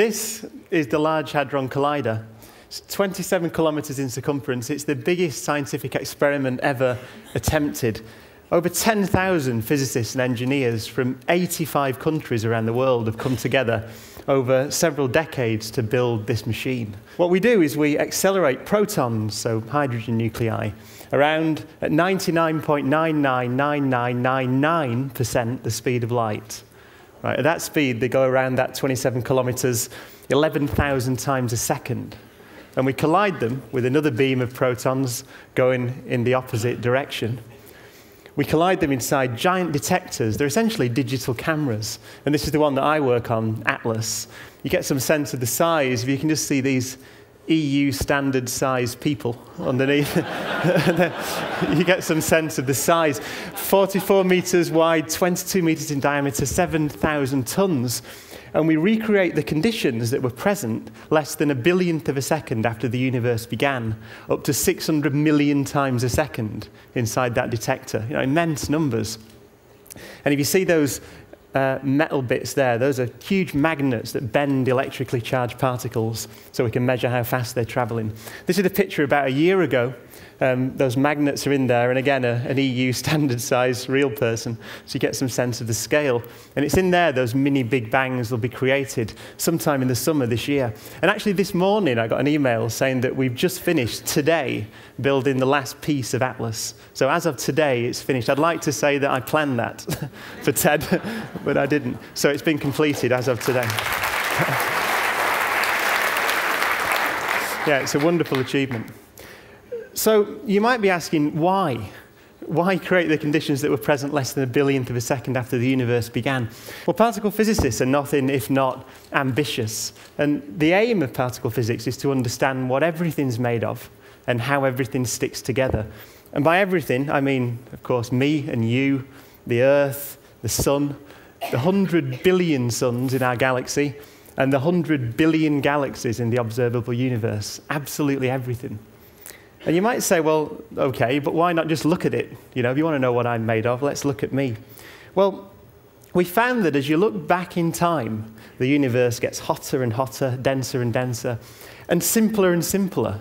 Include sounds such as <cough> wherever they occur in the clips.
This is the Large Hadron Collider. It's 27 kilometers in circumference. It's the biggest scientific experiment ever attempted. Over 10,000 physicists and engineers from 85 countries around the world have come together over several decades to build this machine. What we do is we accelerate protons, so hydrogen nuclei, around at 99.999999% the speed of light. Right, at that speed, they go around that 27 kilometers 11,000 times a second. And we collide them with another beam of protons going in the opposite direction. We collide them inside giant detectors. They're essentially digital cameras. And this is the one that I work on, Atlas. You get some sense of the size. You can just see these EU standard size people underneath. <laughs> you get some sense of the size. 44 meters wide, 22 meters in diameter, 7,000 tons. And we recreate the conditions that were present less than a billionth of a second after the universe began, up to 600 million times a second inside that detector. You know, immense numbers. And if you see those uh, metal bits there, those are huge magnets that bend electrically charged particles so we can measure how fast they're traveling. This is a picture about a year ago. Um, those magnets are in there, and again, a, an EU <laughs> standard size real person, so you get some sense of the scale. And it's in there, those mini Big Bangs will be created sometime in the summer this year. And actually, this morning, I got an email saying that we've just finished today building the last piece of Atlas. So as of today, it's finished. I'd like to say that I planned that <laughs> for TED, but I didn't. So it's been completed as of today. yeah, it's a wonderful achievement. So you might be asking, why? Why create the conditions that were present less than a billionth of a second after the universe began? Well, particle physicists are nothing if not ambitious. And the aim of particle physics is to understand what everything's made of and how everything sticks together. And by everything, I mean, of course, me and you, the Earth, the Sun, the 100 billion suns in our galaxy, and the 100 billion galaxies in the observable universe. Absolutely everything. And you might say, well, okay, but why not just look at it? You know, if you want to know what I'm made of, let's look at me. Well, we found that as you look back in time, the universe gets hotter and hotter, denser and denser, and simpler and simpler.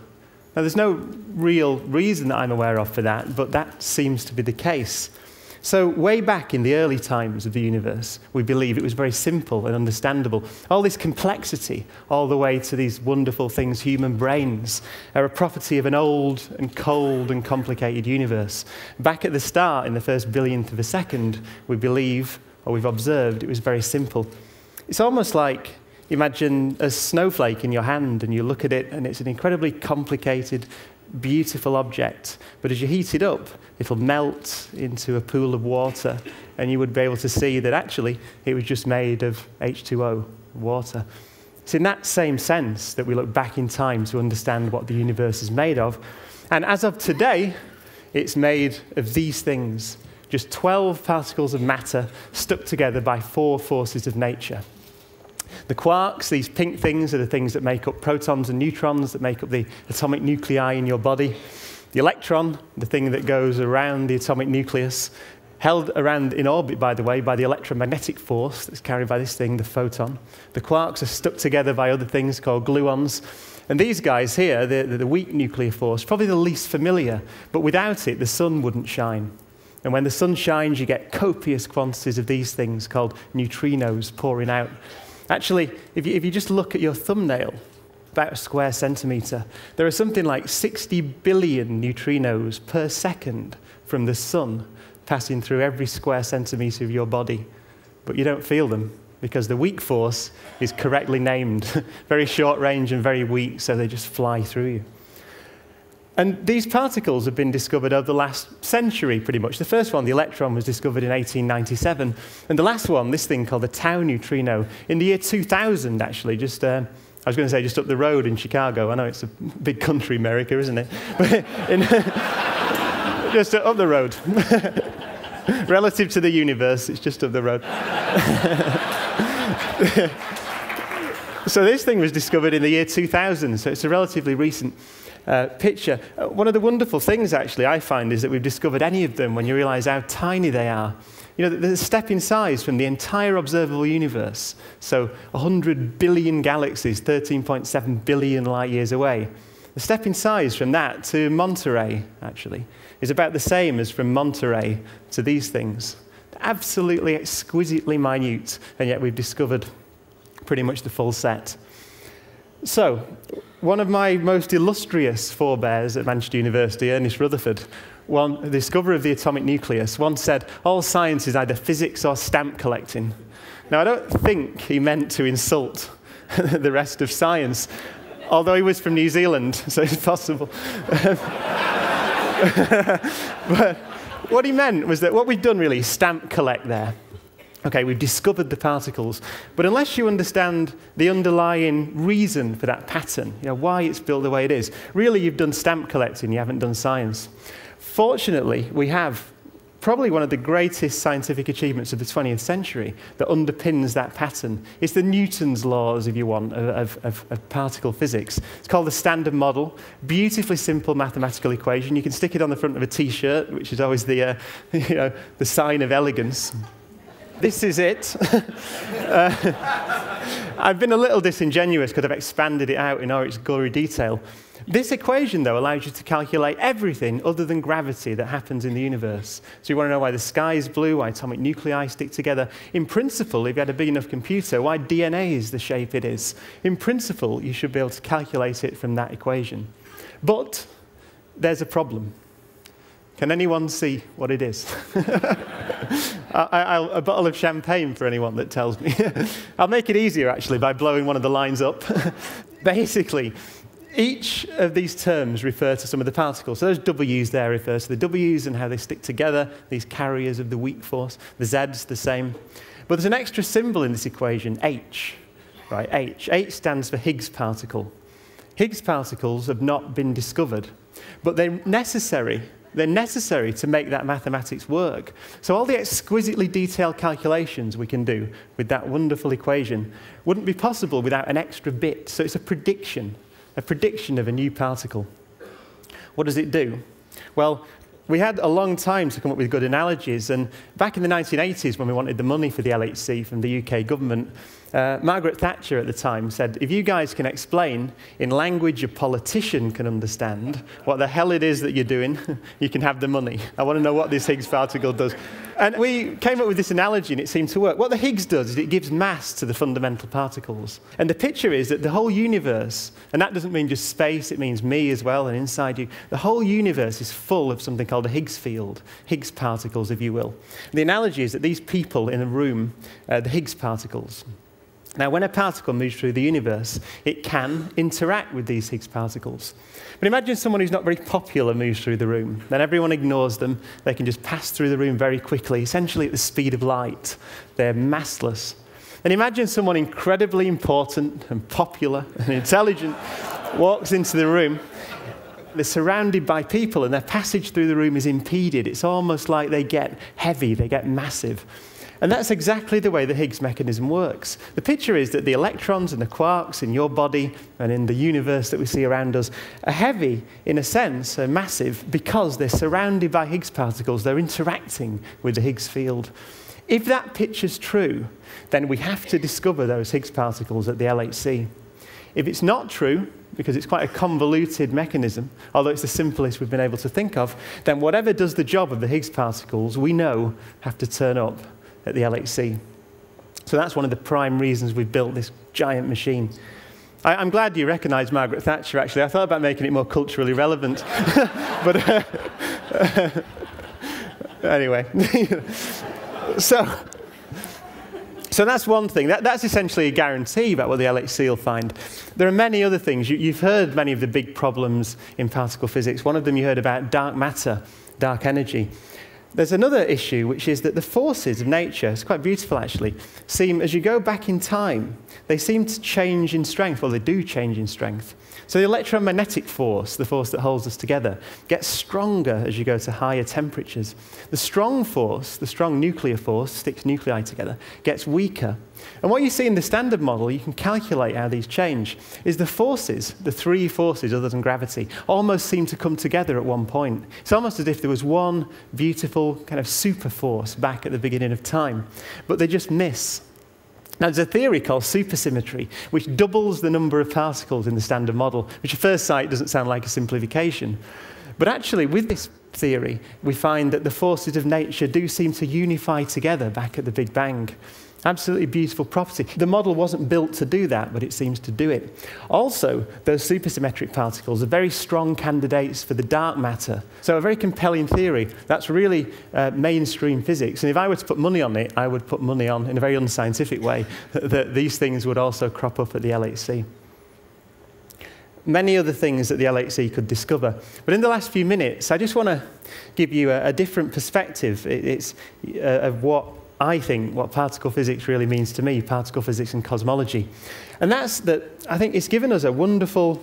Now, there's no real reason that I'm aware of for that, but that seems to be the case. So, way back in the early times of the universe, we believe it was very simple and understandable. All this complexity, all the way to these wonderful things, human brains, are a property of an old and cold and complicated universe. Back at the start, in the first billionth of a second, we believe, or we've observed, it was very simple. It's almost like imagine a snowflake in your hand and you look at it and it's an incredibly complicated, beautiful object. But as you heat it up, it'll melt into a pool of water, and you would be able to see that actually it was just made of H2O, water. It's in that same sense that we look back in time to understand what the universe is made of. And as of today, it's made of these things just 12 particles of matter stuck together by four forces of nature. The quarks, these pink things, are the things that make up protons and neutrons, that make up the atomic nuclei in your body. The electron, the thing that goes around the atomic nucleus, held around in orbit, by the way, by the electromagnetic force that's carried by this thing, the photon. The quarks are stuck together by other things called gluons. And these guys here, the, the, weak nuclear force, probably the least familiar, but without it, the sun wouldn't shine. And when the sun shines, you get copious quantities of these things called neutrinos pouring out. Actually, if you, if you just look at your thumbnail, about a square centimeter, there are something like 60 billion neutrinos per second from the sun passing through every square centimeter of your body. But you don't feel them because the weak force is correctly named, <laughs> very short range and very weak, so they just fly through you. And these particles have been discovered over the last century, pretty much. The first one, the electron, was discovered in 1897. And the last one, this thing called the tau neutrino, in the year 2000, actually, just, uh, I was going to say just up the road in Chicago. I know it's a big country, America, isn't it? <laughs> In, <laughs> just up the road. <laughs> Relative to the universe, it's just up the road. so this thing was discovered in the year 2000, so it's a relatively recent uh, picture. Uh, one of the wonderful things, actually, I find is that we've discovered any of them when you realize how tiny they are. You know, there's a step in size from the entire observable universe, so 100 billion galaxies, 13.7 billion light years away. The step in size from that to Monterey, actually, is about the same as from Monterey to these things. Absolutely exquisitely minute, and yet we've discovered pretty much the full set. So, one of my most illustrious forebears at Manchester University, Ernest Rutherford, one, the discoverer of the atomic nucleus, once said, All science is either physics or stamp collecting. Now, I don't think he meant to insult <laughs> the rest of science, although he was from New Zealand, <laughs> so it's possible. <laughs> but what he meant was that what we've done really is stamp collect there. Okay, we've discovered the particles, but unless you understand the underlying reason for that pattern, you know, why it's built the way it is, really you've done stamp collecting, you haven't done science. Fortunately, we have probably one of the greatest scientific achievements of the 20th century that underpins that pattern. It's the Newton's laws, if you want, of, of, of, particle physics. It's called the Standard Model, beautifully simple mathematical equation. You can stick it on the front of a T-shirt, which is always the, uh, <laughs> you know, the sign of elegance. This is it. <laughs> uh, I've been a little disingenuous because I've expanded it out in all its gory detail. This equation, though, allows you to calculate everything other than gravity that happens in the universe. So you want to know why the sky is blue, why atomic nuclei stick together. In principle, if you had a big enough computer, why DNA is the shape it is. In principle, you should be able to calculate it from that equation. But there's a problem. Can anyone see what it is? <laughs> I, a bottle of champagne for anyone that tells me. <laughs> I'll make it easier, actually, by blowing one of the lines up. <laughs> Basically, each of these terms refer to some of the particles. So those W's there refer to the W's and how they stick together, these carriers of the weak force. The Z's the same. But there's an extra symbol in this equation, H. Right, H. H stands for Higgs particle. Higgs particles have not been discovered, but they're necessary. They're necessary to make that mathematics work. So all the exquisitely detailed calculations we can do with that wonderful equation wouldn't be possible without an extra bit. So it's a prediction a prediction of a new particle. What does it do? Well, we had a long time to come up with good analogies, and back in the 1980s, when we wanted the money for the LHC from the UK government, uh, Margaret Thatcher at the time said, if you guys can explain in language a politician can understand what the hell it is that you're doing, <laughs> you can have the money. I want to know what this Higgs particle does. And we came up with this analogy and it seemed to work. What the Higgs does is it gives mass to the fundamental particles. And the picture is that the whole universe, and that doesn't mean just space, it means me as well and inside you, the whole universe is full of something called a Higgs field, Higgs particles, if you will. And the analogy is that these people in a room, uh, the Higgs particles, now, when a particle moves through the universe, it can interact with these Higgs particles. But imagine someone who's not very popular moves through the room. Then everyone ignores them. They can just pass through the room very quickly, essentially at the speed of light. They're massless. And imagine someone incredibly important and popular and intelligent walks into the room. They're surrounded by people, and their passage through the room is impeded. It's almost like they get heavy, they get massive. And that's exactly the way the Higgs mechanism works. The picture is that the electrons and the quarks in your body and in the universe that we see around us are heavy, in a sense, are massive, because they're surrounded by Higgs particles. They're interacting with the Higgs field. If that picture's true, then we have to discover those Higgs particles at the LHC. If it's not true, because it's quite a convoluted mechanism, although it's the simplest we've been able to think of, then whatever does the job of the Higgs particles, we know have to turn up at the LHC. So that's one of the prime reasons we've built this giant machine. I, am glad you recognize Margaret Thatcher, actually. I thought about making it more culturally relevant. <laughs> but uh, <laughs> anyway. <laughs> so, so that's one thing. That, that's essentially a guarantee about what the LHC will find. There are many other things. You, have heard many of the big problems in particle physics. One of them you heard about dark matter, dark energy. There's another issue, which is that the forces of nature, it's quite beautiful actually, seem, as you go back in time, they seem to change in strength. Well, they do change in strength. So the electromagnetic force, the force that holds us together, gets stronger as you go to higher temperatures. The strong force, the strong nuclear force, sticks nuclei together, gets weaker. And what you see in the standard model, you can calculate how these change, is the forces, the three forces other than gravity, almost seem to come together at one point. It's almost as if there was one beautiful kind of super force back at the beginning of time. But they just miss. Now, there's a theory called supersymmetry, which doubles the number of particles in the standard model, which at first sight doesn't sound like a simplification. But actually, with this theory, we find that the forces of nature do seem to unify together back at the Big Bang. Absolutely beautiful property. The model wasn't built to do that, but it seems to do it. Also, those supersymmetric particles are very strong candidates for the dark matter. So, a very compelling theory. That's really uh, mainstream physics. And if I were to put money on it, I would put money on, in a very unscientific way, <laughs> that these things would also crop up at the LHC many other things that the LHC could discover. But in the last few minutes, I just want to give you a, a different perspective it's, uh, of what I think what particle physics really means to me, particle physics and cosmology. And that's that I think it's given us a wonderful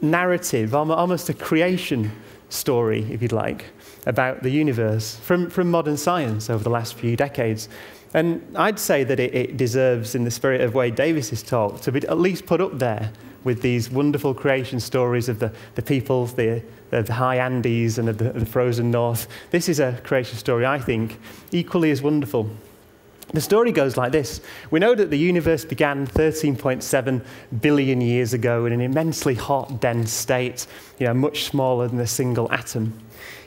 narrative, almost a creation story, if you'd like, about the universe from, from modern science over the last few decades. And I'd say that it, it deserves, in the spirit of Wade Davis's talk, to be at least put up there with these wonderful creation stories of the, the peoples, the, the high Andes and the, the frozen north. This is a creation story, I think, equally as wonderful. The story goes like this. We know that the universe began 13.7 billion years ago in an immensely hot, dense state, you know, much smaller than a single atom.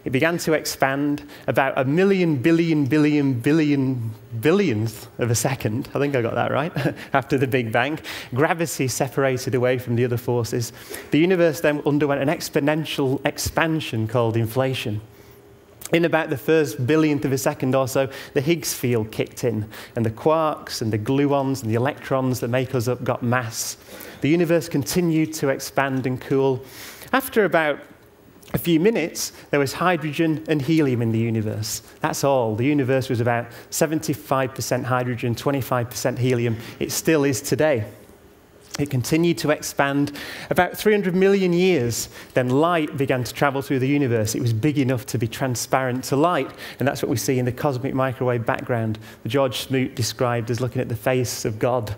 It began to expand about a million, billion, billion, billion, billionth of a second. I think I got that right. <laughs> After the Big Bang, gravity separated away from the other forces. The universe then underwent an exponential expansion called inflation. In about the first billionth of a second or so, the Higgs field kicked in, and the quarks and the gluons and the electrons that make us up got mass. The universe continued to expand and cool. After about a few minutes, there was hydrogen and helium in the universe. That's all. The universe was about 75% hydrogen, 25% helium. It still is today. It continued to expand. About 300 million years, then light began to travel through the universe. It was big enough to be transparent to light, and that's what we see in the cosmic microwave background, that George Smoot described as looking at the face of God.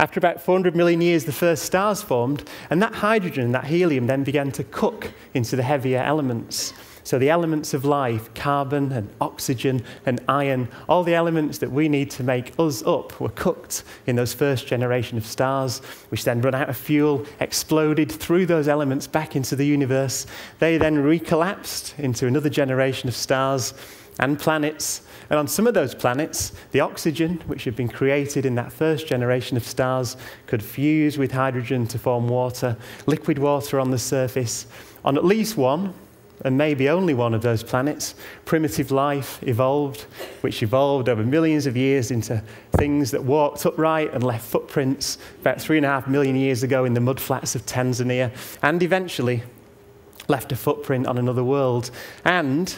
After about 400 million years, the first stars formed, and that hydrogen, that helium, then began to cook into the heavier elements. So, the elements of life, carbon and oxygen and iron, all the elements that we need to make us up, were cooked in those first generation of stars, which then run out of fuel, exploded through those elements back into the universe. They then recollapsed into another generation of stars and planets and on some of those planets, the oxygen, which had been created in that first generation of stars, could fuse with hydrogen to form water, liquid water on the surface. On at least one, and maybe only one of those planets, primitive life evolved, which evolved over millions of years into things that walked upright and left footprints about three and a half million years ago in the mudflats of Tanzania, and eventually left a footprint on another world and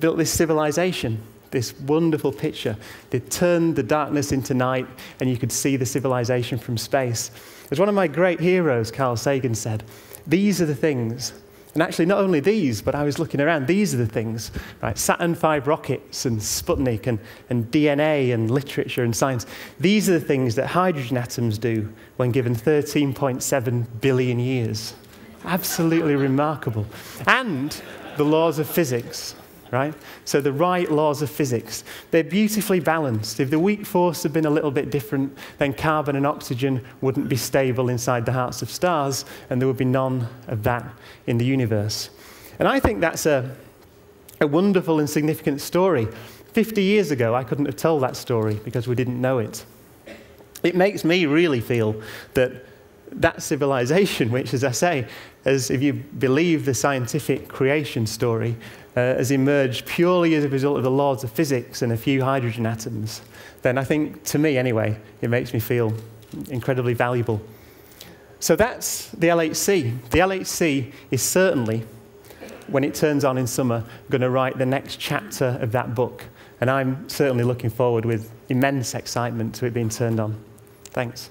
built this civilization this wonderful picture. They turned the darkness into night, and you could see the civilization from space. As one of my great heroes, Carl Sagan, said, These are the things. And actually, not only these, but I was looking around, these are the things, right? Saturn V rockets and Sputnik and, and DNA and literature and science. These are the things that hydrogen atoms do when given 13.7 billion years. Absolutely remarkable. And the laws of physics right? So the right laws of physics, they're beautifully balanced. If the weak force had been a little bit different, then carbon and oxygen wouldn't be stable inside the hearts of stars, and there would be none of that in the universe. And I think that's a, a wonderful and significant story. 50 years ago, I couldn't have told that story because we didn't know it. It makes me really feel that that civilization, which, as I say, as if you believe the scientific creation story, uh, has emerged purely as a result of the laws of physics and a few hydrogen atoms, then I think, to me anyway, it makes me feel incredibly valuable. So that's the LHC. The LHC is certainly, when it turns on in summer, going to write the next chapter of that book. And I'm certainly looking forward with immense excitement to it being turned on. Thanks.